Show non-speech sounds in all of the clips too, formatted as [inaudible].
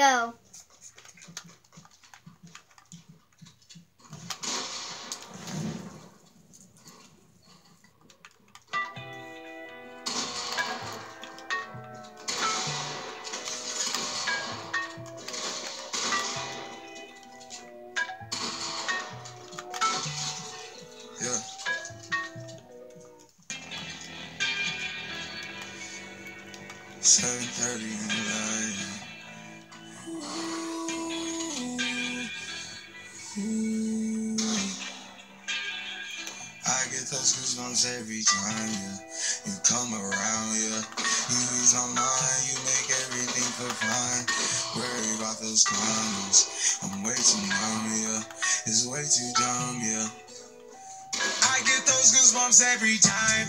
go. Seven thirty in the uh, Those goosebumps every time, yeah. You come around, yeah. You ease my mind, you make everything feel fine. Worry about those comments. I'm way too numb, yeah. It's way too dumb, yeah. I get those goosebumps every time.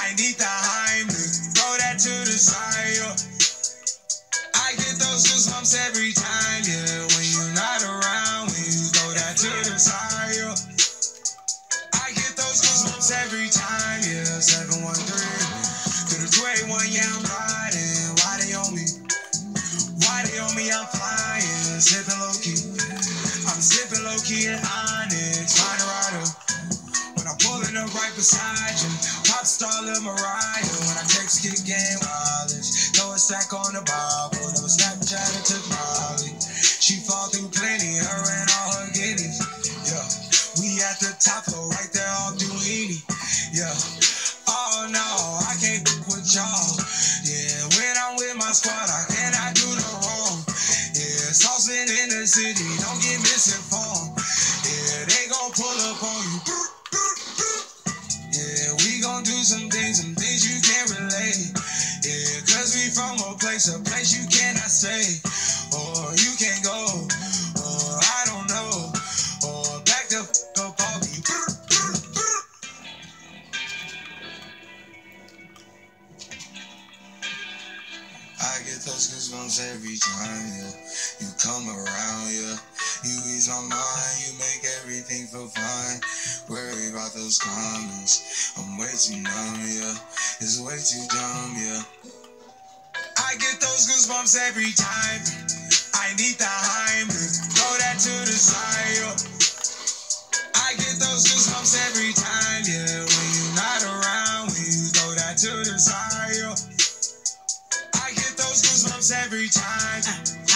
I need the Heimlich, throw that to the side. yo. I get those goosebumps every time, yeah. Sipping low key. I'm sipping low key in Onyx, find a rider. When I'm pulling up right beside you, pop star Lil Mariah. When I text kick game wireless, throw a stack on the Bible. Never Snapchat or took Molly. She fall through plenty, her and all her guineas. Yeah, we at the top floor, right there off Duini. Yeah, oh no, I can't with y'all. Yeah, when I'm with my squad, I city, I get those goosebumps every time, yeah. You come around, yeah. You ease my mind, you make everything feel fine. Worry about those comments. I'm way too numb, yeah. It's way too dumb, yeah. I get those goosebumps every time. I need the Heimlich, throw that to the side. yo. Every time.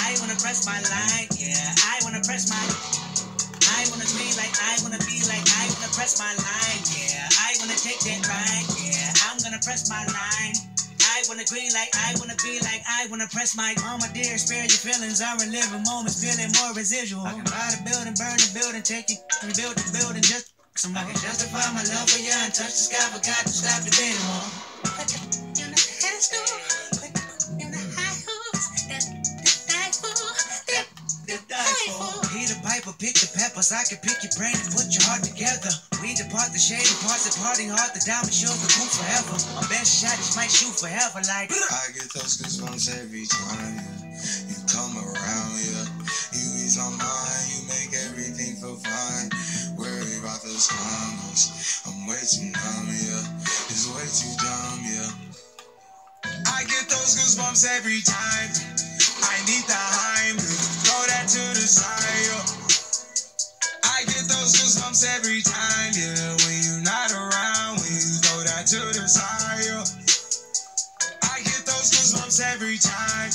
I wanna press my line, yeah. I wanna press my. I wanna be like I wanna be like I wanna press my line, yeah. I wanna take that ride, yeah. I'm gonna press my line. I wanna green like I wanna be like I wanna press my mama dear, spare your feelings. I relive a moments, feeling more residual. I can buy the building, burn the building, take it, rebuild the building, just some more. I can justify my love for you and touch the sky, but got to stop the. In pick the peppers. I can pick your brain and put your heart together. We depart the shady parts party hard. The diamond shows the cool forever. My best shot just might shoot forever. Like [laughs] I get those goosebumps every time, yeah. You come around, yeah. You ease my mind, you make everything feel fine. Worry about those comments. I'm way too numb, yeah. It's way too dumb, yeah. I get those goosebumps every time. I need the Heimlich, throw that to the side. yo. Those goosebumps every time, yeah. When you're not around, when you throw that to the side. yo. I get those goosebumps every time.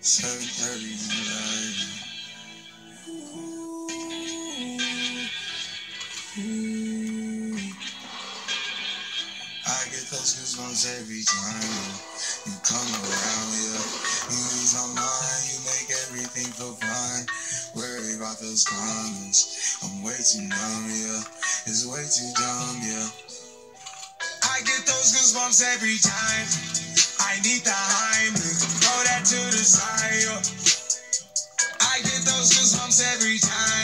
I get those goosebumps every time you come around, yeah. You my mind, you make everything feel fine. Worry about those comments. I'm way too numb, yeah. It's way too dumb, yeah. I get those goosebumps every time. Need the. Throw that to the side. I get those goosebumps every time.